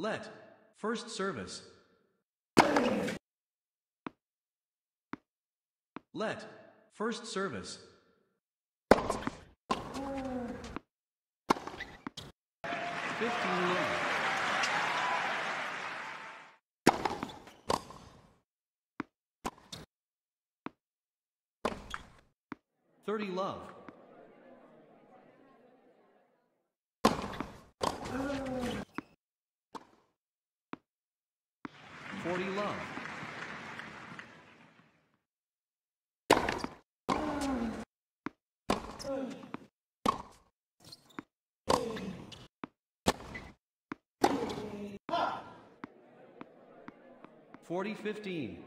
Let. First service. Let. First service. Fifteen love. Thirty love. Forty love. Forty fifteen.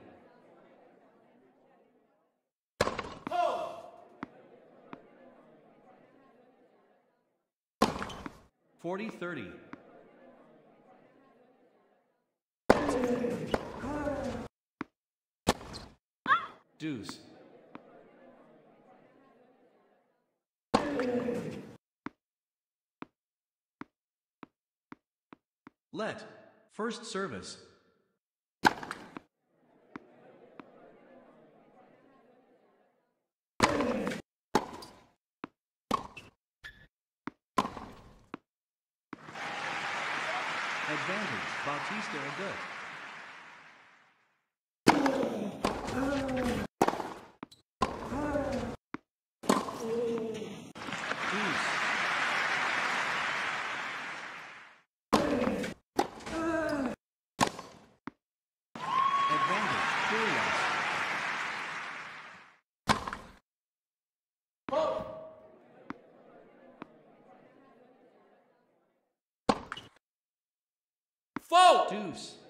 Forty thirty. Deuce. Let. First service. Advantage. Bautista Agut. Deuce. Advantage. Kyrgios. Fold! Deuce.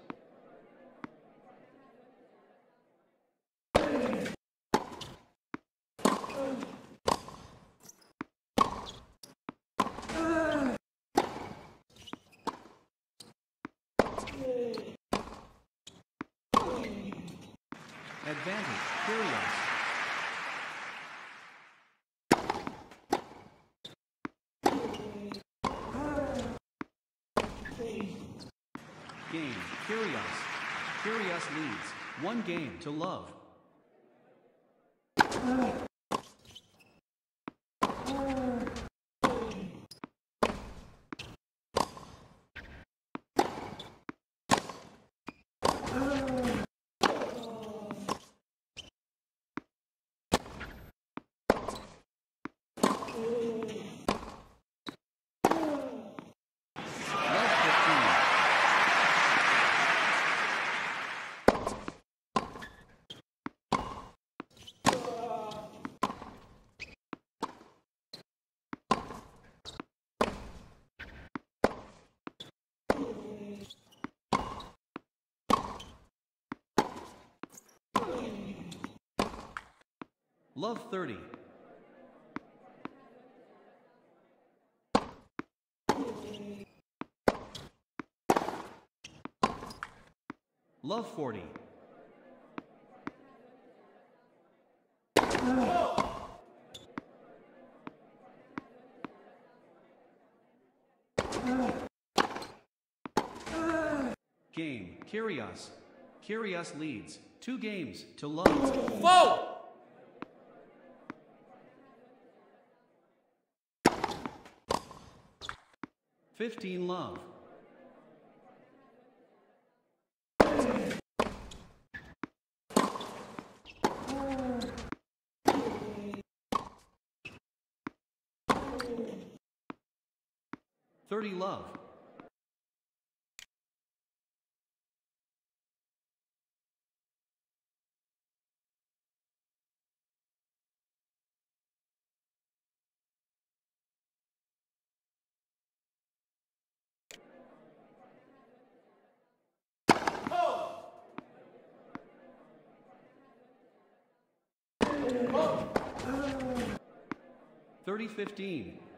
Advantage. Kyrgios. Game. Kyrgios. Kyrgios leads. One game to love. Love Love 30. Love 40. Game, Kyrgios. Kyrgios leads. Two games to love. Whoa! 15 love. Thirty love. 3015.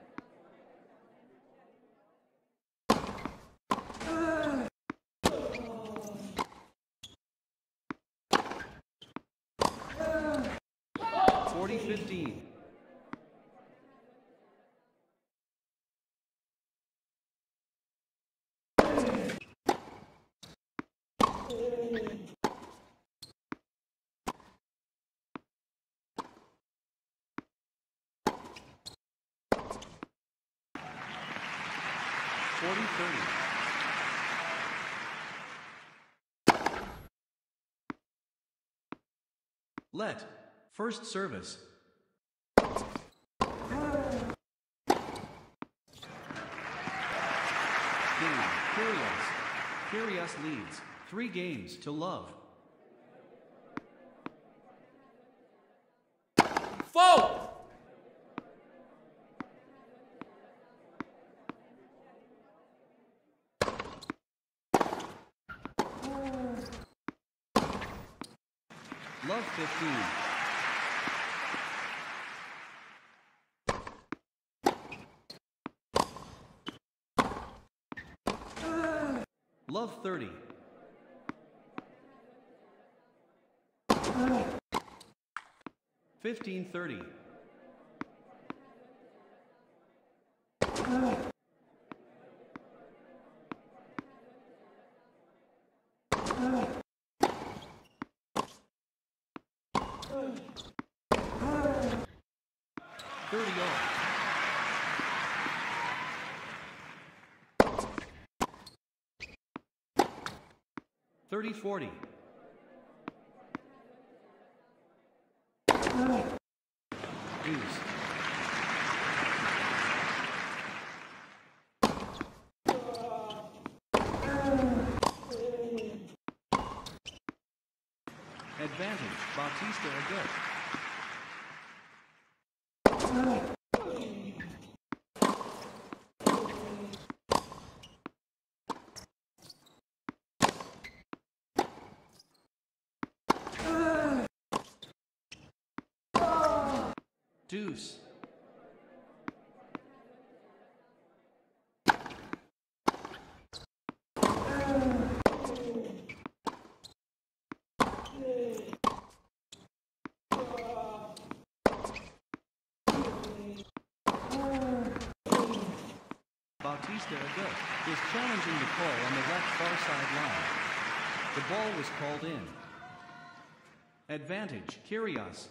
40 30. Let. First service. Game. Kyrgios. Kyrgios leads. Three games to love. Foul! Love 15. Love 30. Fifteen thirty. Thirty 30 40. Jeez. Advantage, Bautista again. Deuce. Bautista Agut is challenging the call on the left far side line. The ball was called in. Advantage, Kyrgios.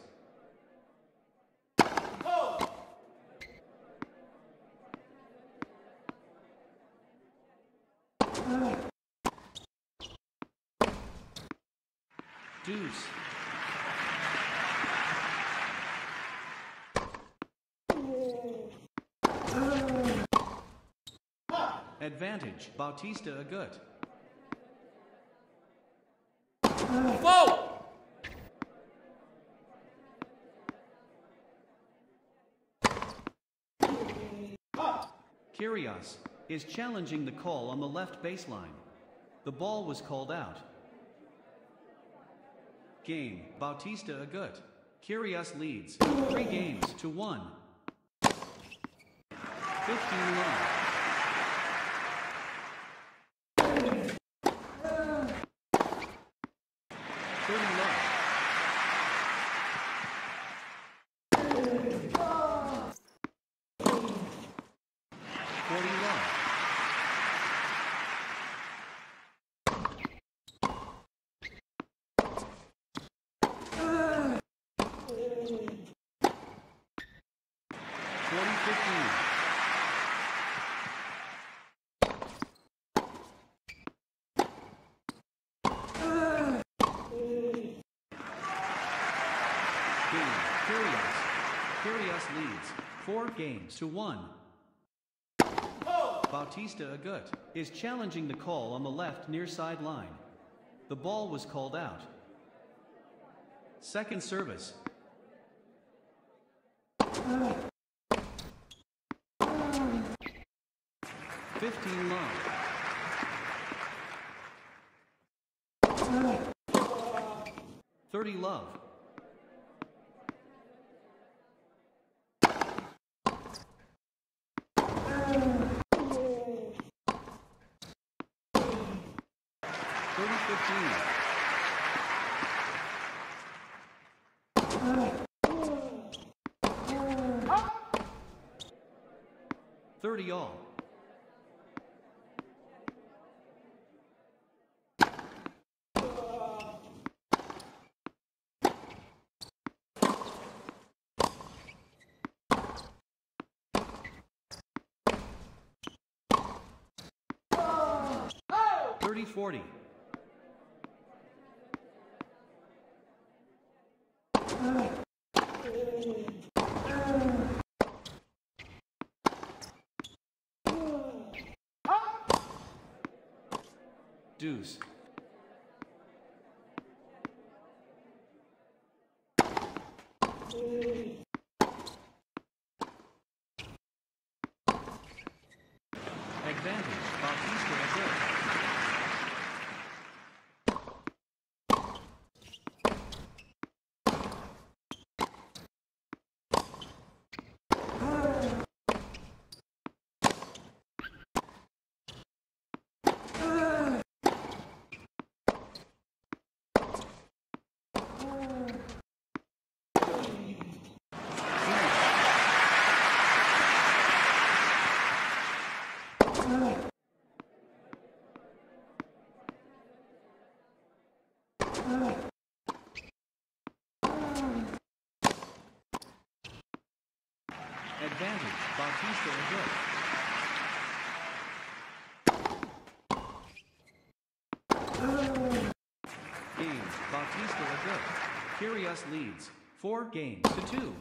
Deuce. Advantage, Bautista Agut. Foul! Kyrgios is challenging the call on the left baseline. The ball was called out. Game, Bautista Agut. Kyrgios leads, three games to one. 15 love. Kyrgios leads four games to one. Bautista Agut is challenging the call on the left near sideline. The ball was called out. Second service. Fifteen love. Thirty love. Thirty fifteen. Thirty all. 30 40. Deuce. Advantage. Bautista Agut. Advantage. Bautista Agut. Game. Bautista. Kyrgios leads. Four games to two.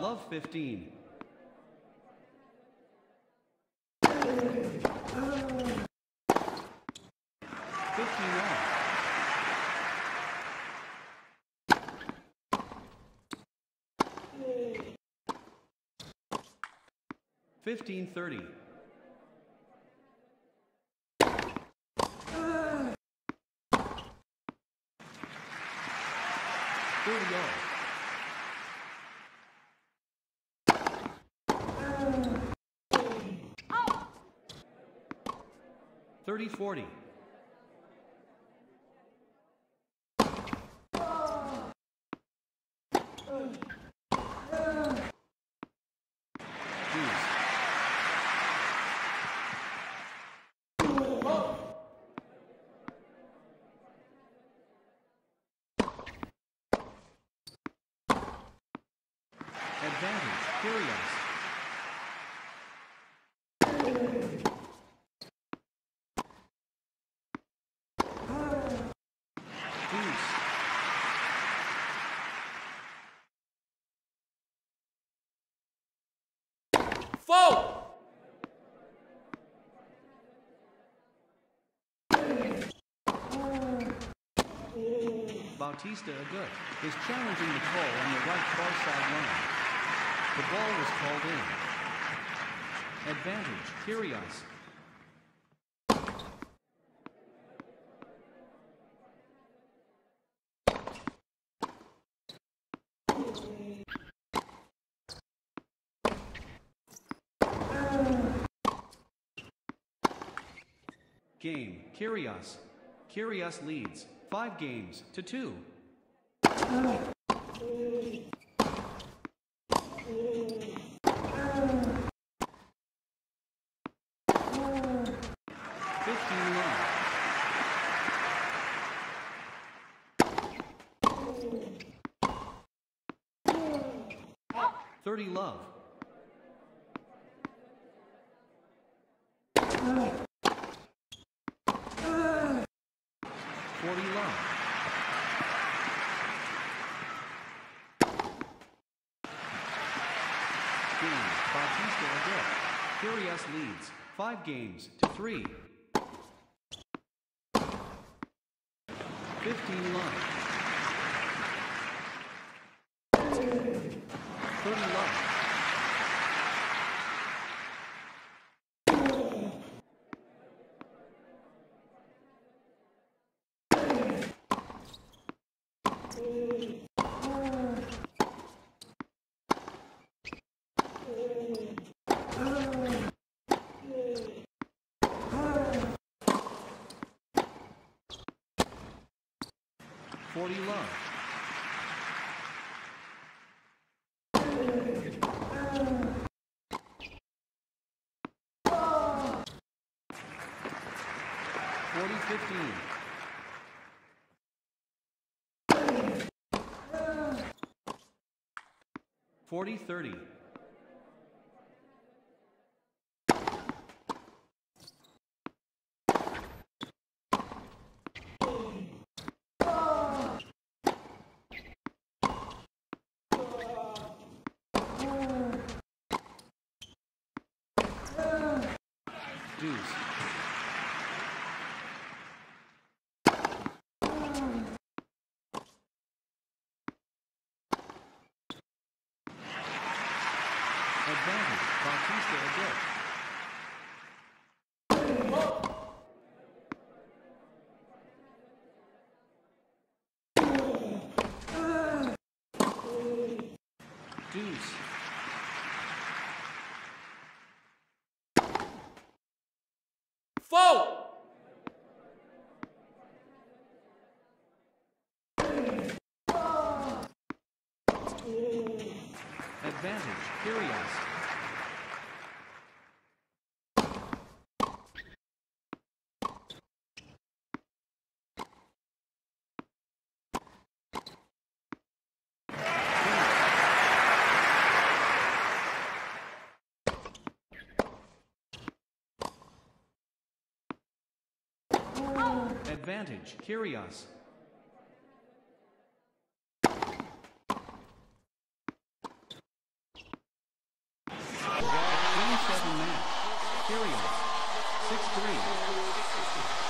Love 15. 1530. Uh. 30 yards. Uh. 30 40. Bautista Agut is challenging the call on the right far side line. The ball was called in. Advantage. Kyrgios. Game. Kyrgios leads. Five games to two. Fifteen love. Thirty love. Forty love. Game. Bautista Agut. Kyrgios leads. Five games to three. Fifteen love. Thirty love. Forty love. Forty fifteen. 40 30. Deuce. Advantage. Deuce. Foul! Advantage, Kyrgios. Advantage, Kyrgios. Game. Six three.